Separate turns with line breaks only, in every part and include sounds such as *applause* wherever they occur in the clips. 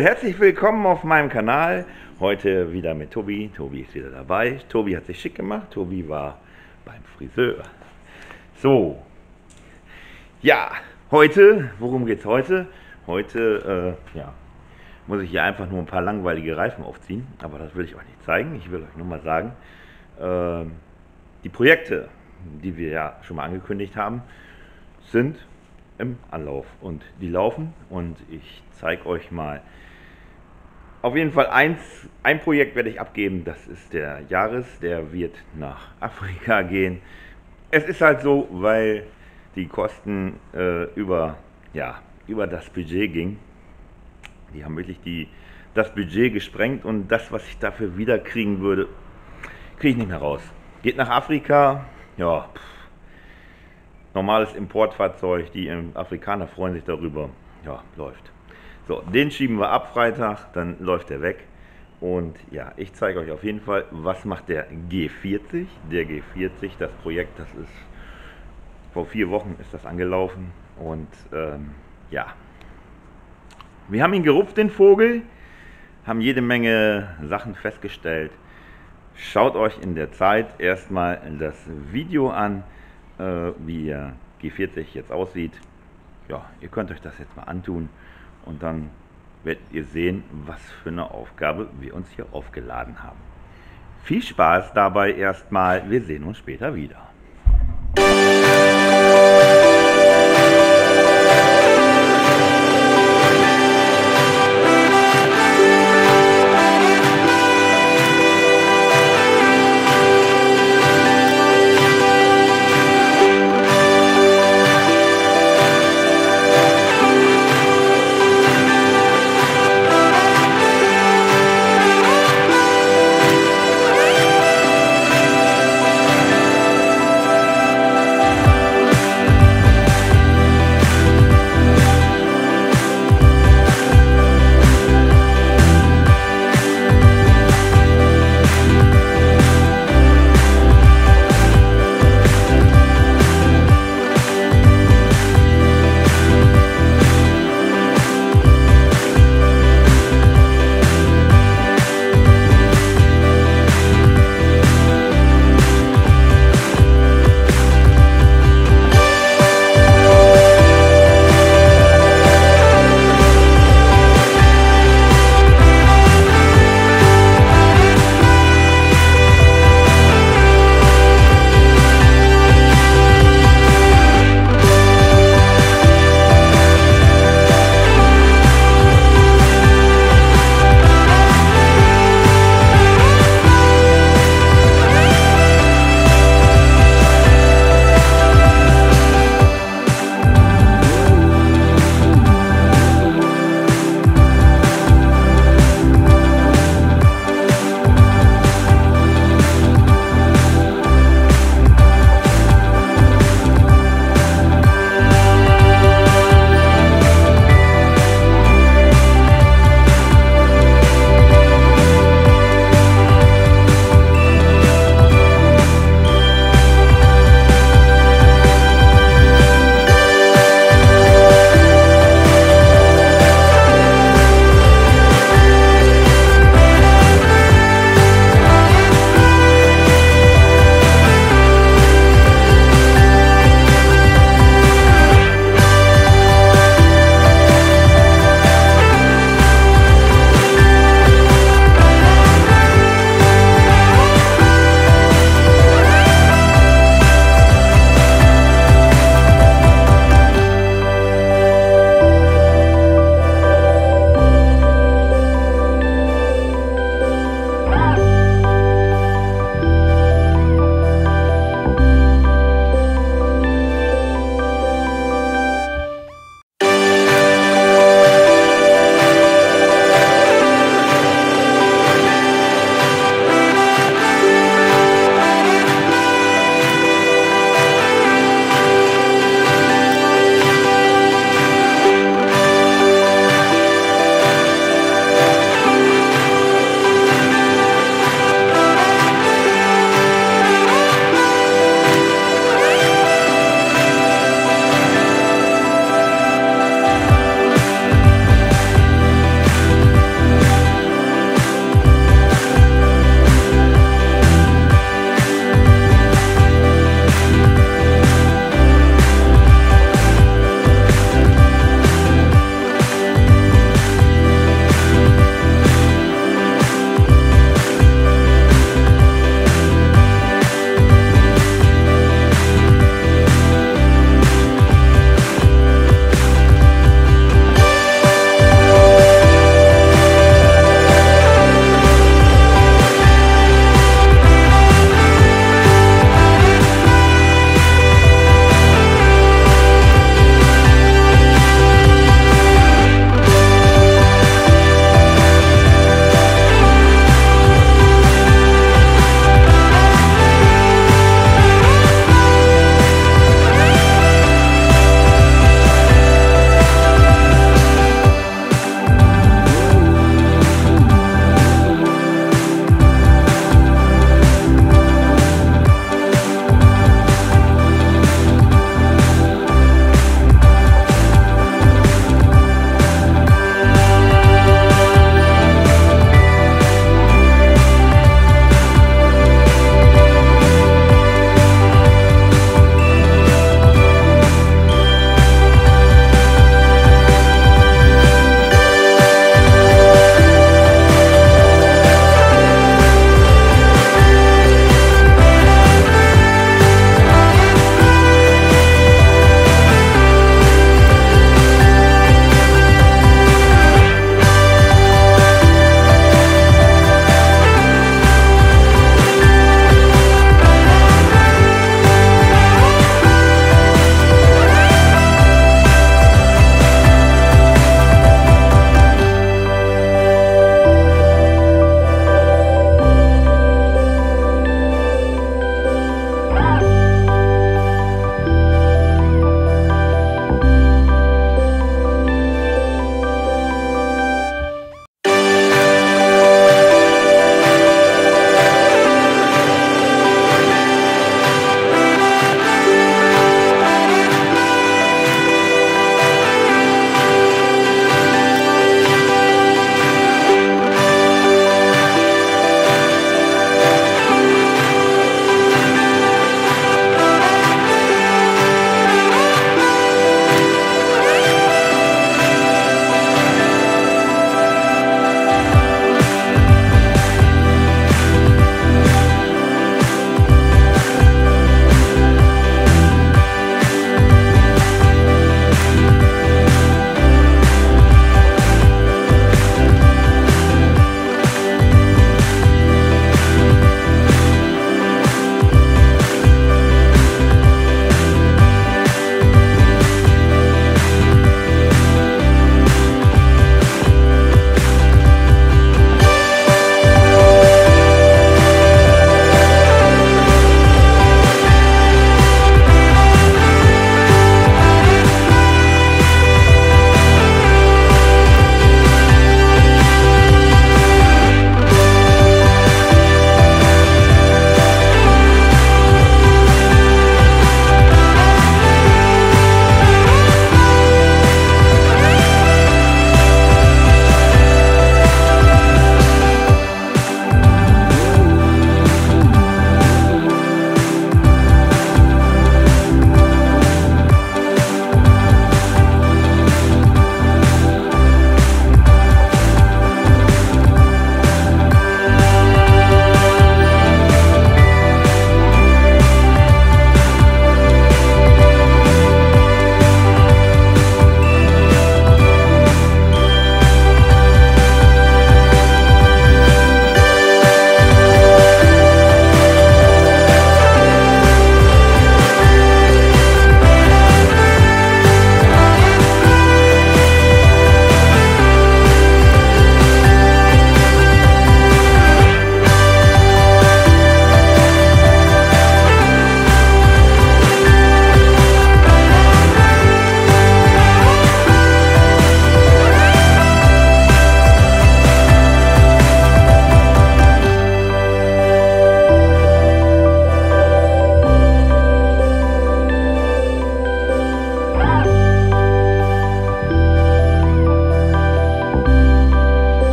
Herzlich willkommen auf meinem Kanal. Heute wieder mit Tobi. Tobi ist wieder dabei. Tobi hat sich schick gemacht. Tobi war beim Friseur. So, ja, heute, worum geht es heute? Heute, äh, ja, muss ich hier einfach nur ein paar langweilige Reifen aufziehen, aber das will ich euch nicht zeigen. Ich will euch nur mal sagen, äh, die Projekte, die wir ja schon mal angekündigt haben, sind im Anlauf und die laufen und ich zeige euch mal auf jeden Fall eins, ein Projekt werde ich abgeben, das ist der Jahres, der wird nach Afrika *laughs* gehen. Es ist halt so, weil die Kosten äh, über, ja, über das Budget gingen. Die haben wirklich die, das Budget gesprengt und das, was ich dafür wieder kriegen würde, kriege ich nicht mehr raus. Geht nach Afrika, ja, pff, normales Importfahrzeug, die Afrikaner freuen sich darüber. Ja, läuft. So, den schieben wir ab Freitag, dann läuft er weg. Und ja, ich zeige euch auf jeden Fall, was macht der G40. Der G40, das Projekt, das ist vor vier Wochen ist das angelaufen. Und ähm, ja, wir haben ihn gerupft, den Vogel, haben jede Menge Sachen festgestellt. Schaut euch in der Zeit erstmal das Video an äh, wie Ihr G40 jetzt aussieht. Ja, ihr könnt euch das jetzt mal antun und dann werdet ihr sehen, was für eine Aufgabe wir uns hier aufgeladen haben. Viel Spaß dabei erstmal, wir sehen uns später wieder.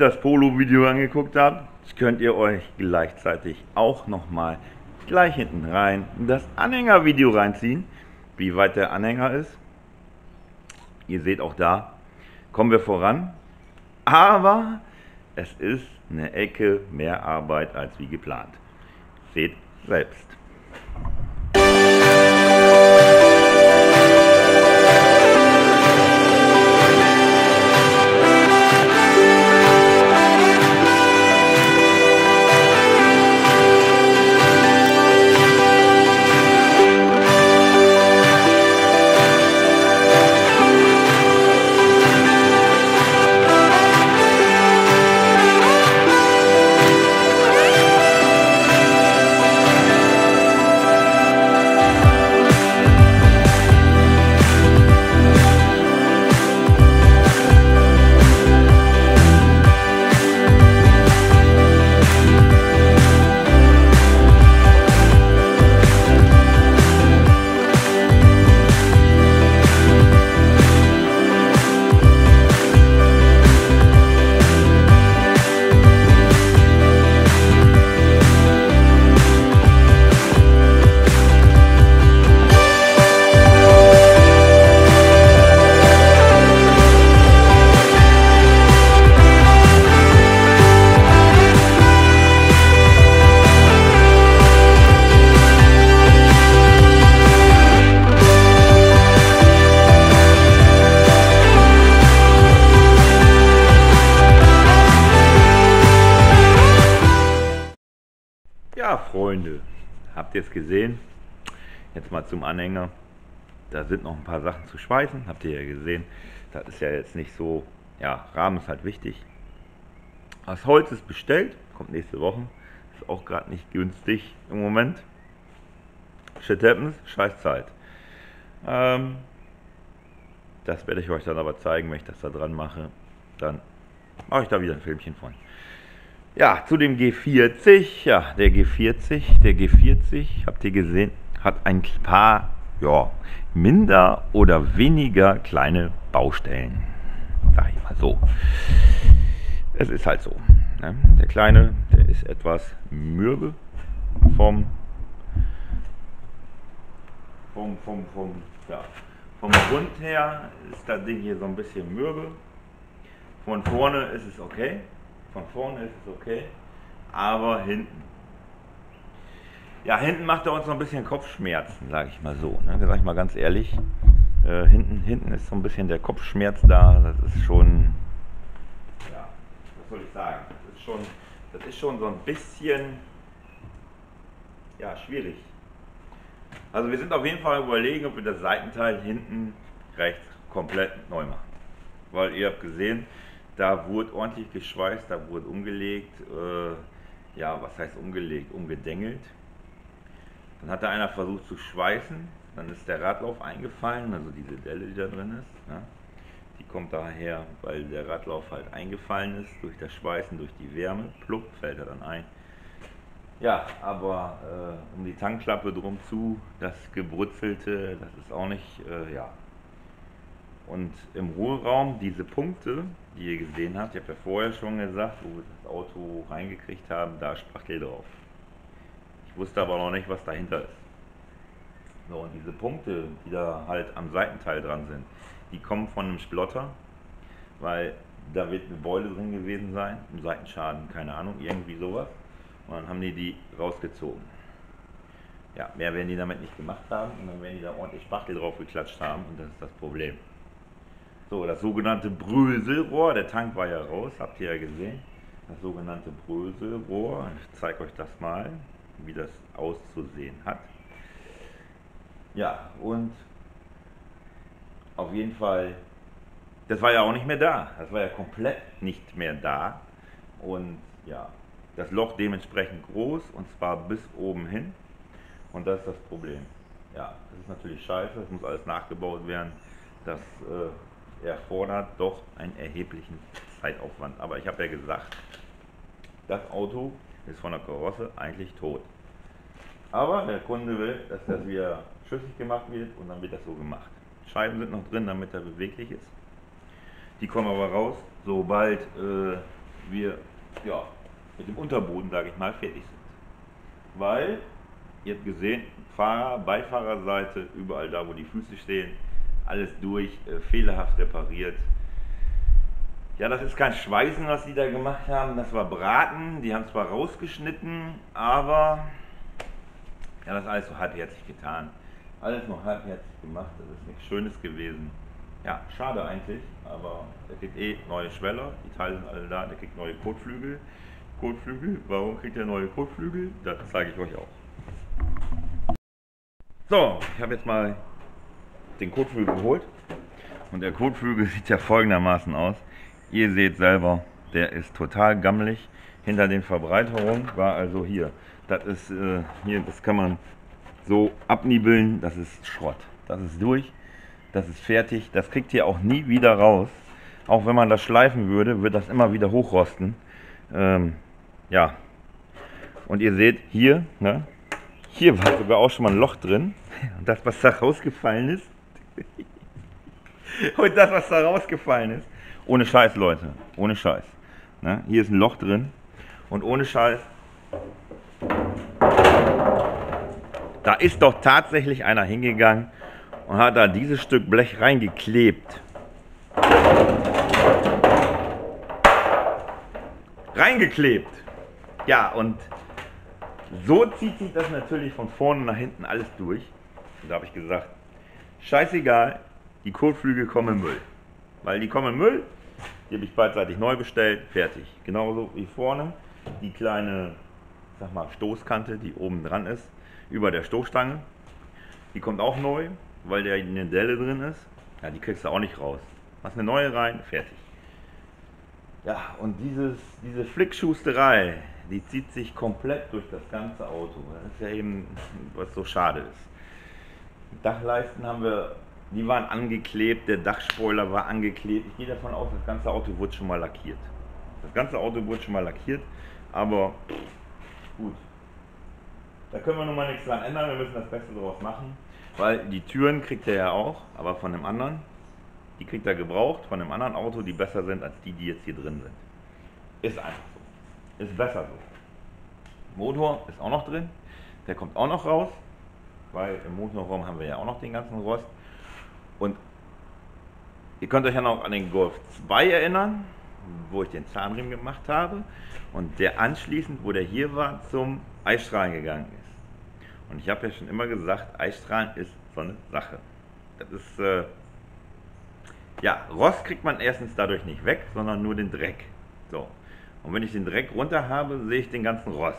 Das Polo-Video angeguckt habt, könnt ihr euch gleichzeitig auch nochmal gleich hinten rein das Anhänger-Video reinziehen, wie weit der Anhänger ist. Ihr seht auch da, kommen wir voran, aber es ist eine Ecke mehr Arbeit als wie geplant. Seht selbst. Freunde, habt ihr es gesehen? Jetzt mal zum Anhänger. Da sind noch ein paar Sachen zu schweißen, habt ihr ja gesehen. Das ist ja jetzt nicht so, ja, Rahmen ist halt wichtig. Das Holz ist bestellt, kommt nächste Woche. Ist auch gerade nicht günstig im Moment. Shit happens, scheiß Zeit. Ähm, das werde ich euch dann aber zeigen, wenn ich das da dran mache. Dann mache ich da wieder ein Filmchen von. Ja, zu dem G40. Ja, der G40, der G40, habt ihr gesehen, hat ein paar, ja, minder oder weniger kleine Baustellen. Sag ich mal so. Es ist halt so. Ne? Der kleine, der ist etwas mürbe vom, vom, vom, vom, ja, vom Grund her ist das Ding hier so ein bisschen mürbe. Von vorne ist es okay. Von vorne ist es okay, aber hinten. Ja, hinten macht er uns noch ein bisschen Kopfschmerzen, sage ich mal so. Ne? Sag ich mal ganz ehrlich. Äh, hinten, hinten ist so ein bisschen der Kopfschmerz da. Das ist schon, ja, was soll ich sagen? Das ist schon, das ist schon so ein bisschen, ja, schwierig. Also wir sind auf jeden Fall überlegen, ob wir das Seitenteil hinten rechts komplett neu machen. Weil ihr habt gesehen, da wurde ordentlich geschweißt, da wurde umgelegt, äh, ja, was heißt umgelegt? Umgedengelt. Dann hat da einer versucht zu schweißen, dann ist der Radlauf eingefallen, also diese Delle, die da drin ist. Ne? Die kommt daher, weil der Radlauf halt eingefallen ist durch das Schweißen, durch die Wärme. Plupp, fällt er dann ein. Ja, aber äh, um die Tankklappe drum zu, das Gebrutzelte, das ist auch nicht, äh, ja, und im Ruheraum diese Punkte, die ihr gesehen habt, ich habe ja vorher schon gesagt, wo wir das Auto reingekriegt haben, da Spachtel drauf. Ich wusste aber noch nicht, was dahinter ist. So, und diese Punkte, die da halt am Seitenteil dran sind, die kommen von einem Splotter, weil da wird eine Beule drin gewesen sein, ein Seitenschaden, keine Ahnung, irgendwie sowas. Und dann haben die die rausgezogen. Ja, mehr werden die damit nicht gemacht haben und dann werden die da ordentlich Spachtel drauf geklatscht haben und das ist das Problem. So, das sogenannte Bröselrohr, der Tank war ja raus, habt ihr ja gesehen. Das sogenannte Bröselrohr, ich zeige euch das mal, wie das auszusehen hat. Ja, und auf jeden Fall, das war ja auch nicht mehr da. Das war ja komplett nicht mehr da. Und ja, das Loch dementsprechend groß und zwar bis oben hin. Und das ist das Problem. Ja, das ist natürlich scheiße, das muss alles nachgebaut werden. Das äh, erfordert doch einen erheblichen Zeitaufwand. Aber ich habe ja gesagt, das Auto ist von der Karosse eigentlich tot. Aber der Kunde will, dass das wieder schüssig gemacht wird und dann wird das so gemacht. Scheiben sind noch drin, damit er beweglich ist. Die kommen aber raus, sobald äh, wir ja, mit dem Unterboden, sage ich mal, fertig sind. Weil, ihr habt gesehen, Fahrer, Beifahrerseite, überall da, wo die Füße stehen, alles durch, äh, fehlerhaft repariert. Ja, das ist kein Schweißen, was die da gemacht haben, das war Braten. Die haben zwar rausgeschnitten, aber ja, das ist alles so halbherzig getan. Alles noch halbherzig gemacht, das ist nichts Schönes gewesen. Ja, schade eigentlich, aber der kriegt eh neue Schweller, die Teile sind alle da, der kriegt neue Kotflügel. Kotflügel, warum kriegt er neue Kotflügel? Das zeige ich euch auch. So, ich habe jetzt mal den Kotflügel geholt und der Kotflügel sieht ja folgendermaßen aus. Ihr seht selber, der ist total gammelig. Hinter den Verbreiterungen war also hier. Das ist äh, hier, das kann man so abnibbeln. Das ist Schrott. Das ist durch. Das ist fertig. Das kriegt ihr auch nie wieder raus. Auch wenn man das schleifen würde, wird das immer wieder hochrosten. Ähm, ja. Und ihr seht hier, ne, hier war sogar auch schon mal ein Loch drin. *laughs* Und das, was da rausgefallen ist. *laughs* und das, was da rausgefallen ist. Ohne Scheiß, Leute. Ohne Scheiß. Ne? Hier ist ein Loch drin. Und ohne Scheiß. Da ist doch tatsächlich einer hingegangen und hat da dieses Stück Blech reingeklebt. Reingeklebt. Ja, und so zieht sich das natürlich von vorne nach hinten alles durch. Und da habe ich gesagt, scheißegal, die Kotflügel kommen im Müll. Weil die kommen im Müll, die habe ich beidseitig neu bestellt, fertig. Genauso wie vorne die kleine, sag mal, Stoßkante, die oben dran ist, über der Stoßstange. Die kommt auch neu, weil da eine Delle drin ist. Ja, die kriegst du auch nicht raus. Machst eine neue rein, fertig. Ja, und dieses, diese Flickschusterei, die zieht sich komplett durch das ganze Auto. Das ist ja eben, was so schade ist. Dachleisten haben wir die waren angeklebt, der Dachspoiler war angeklebt. Ich gehe davon aus, das ganze Auto wurde schon mal lackiert. Das ganze Auto wurde schon mal lackiert, aber gut. Da können wir nun mal nichts dran ändern, wir müssen das Beste daraus machen. Weil die Türen kriegt er ja auch, aber von dem anderen. Die kriegt er gebraucht, von dem anderen Auto, die besser sind als die, die jetzt hier drin sind. Ist einfach so. Ist besser so. Motor ist auch noch drin. Der kommt auch noch raus, weil im Motorraum haben wir ja auch noch den ganzen Rost. Und ihr könnt euch ja noch an den Golf 2 erinnern, wo ich den Zahnriemen gemacht habe und der anschließend, wo der hier war, zum Eisstrahlen gegangen ist. Und ich habe ja schon immer gesagt, Eisstrahlen ist so eine Sache. Das ist, äh, ja, Rost kriegt man erstens dadurch nicht weg, sondern nur den Dreck. So. Und wenn ich den Dreck runter habe, sehe ich den ganzen Rost.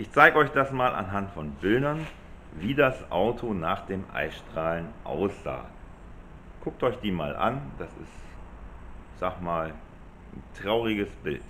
Ich zeige euch das mal anhand von Bildern, wie das Auto nach dem Eisstrahlen aussah. Guckt euch die mal an, das ist, sag mal, ein trauriges Bild.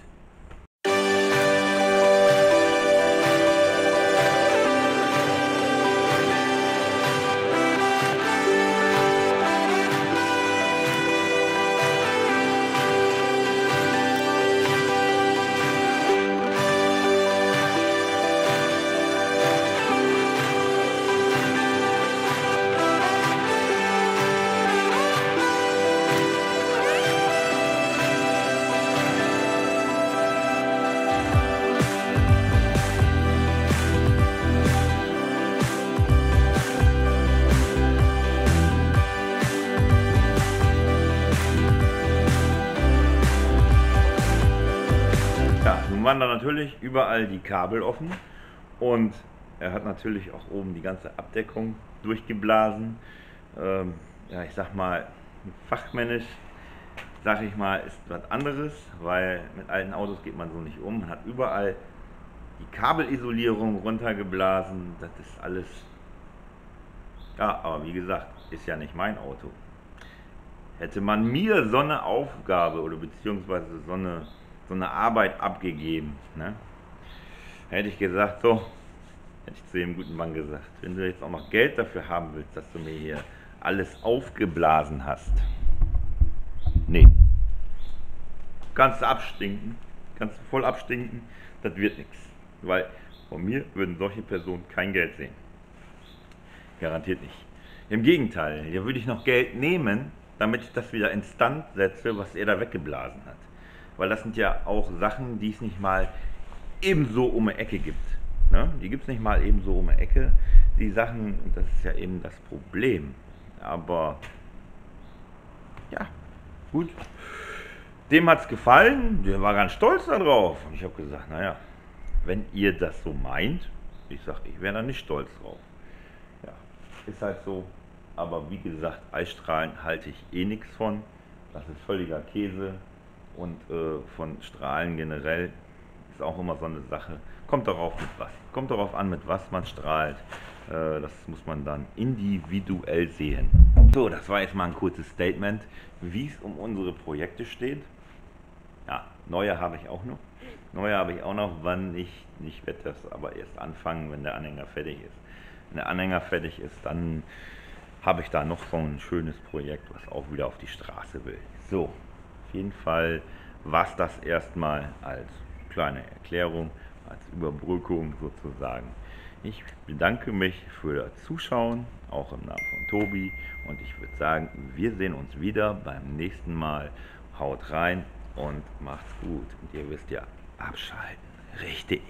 Natürlich überall die Kabel offen und er hat natürlich auch oben die ganze Abdeckung durchgeblasen. Ähm, ja, ich sag mal, fachmännisch, sag ich mal, ist was anderes, weil mit alten Autos geht man so nicht um. Man hat überall die Kabelisolierung runtergeblasen. Das ist alles. Ja, aber wie gesagt, ist ja nicht mein Auto. Hätte man mir so eine Aufgabe oder beziehungsweise so eine so eine Arbeit abgegeben. Ne? Hätte ich gesagt, so, hätte ich zu dem guten Mann gesagt, wenn du jetzt auch noch Geld dafür haben willst, dass du mir hier alles aufgeblasen hast. Nee. Kannst du abstinken, kannst du voll abstinken, das wird nichts. Weil von mir würden solche Personen kein Geld sehen. Garantiert nicht. Im Gegenteil, hier würde ich noch Geld nehmen, damit ich das wieder instand setze, was er da weggeblasen hat. Weil das sind ja auch Sachen, die es nicht mal ebenso um eine Ecke gibt. Ne? Die gibt es nicht mal ebenso um eine Ecke. Die Sachen, das ist ja eben das Problem. Aber ja, gut. Dem hat es gefallen, der war ganz stolz darauf. Und ich habe gesagt, naja, wenn ihr das so meint, ich sage, ich wäre da nicht stolz drauf. Ja, ist halt so. Aber wie gesagt, Eisstrahlen halte ich eh nichts von. Das ist völliger Käse. Und äh, von Strahlen generell ist auch immer so eine Sache. Kommt darauf mit was. Kommt darauf an, mit was man strahlt. Äh, das muss man dann individuell sehen. So, das war jetzt mal ein kurzes Statement, wie es um unsere Projekte steht. Ja, neue habe ich auch noch. Neue habe ich auch noch, wann ich, ich werde das aber erst anfangen, wenn der Anhänger fertig ist. Wenn der Anhänger fertig ist, dann habe ich da noch so ein schönes Projekt, was auch wieder auf die Straße will. So, auf jeden Fall war es das erstmal als kleine Erklärung, als Überbrückung sozusagen. Ich bedanke mich für das Zuschauen, auch im Namen von Tobi. Und ich würde sagen, wir sehen uns wieder beim nächsten Mal. Haut rein und macht's gut. Und ihr wisst ja, abschalten. Richtig.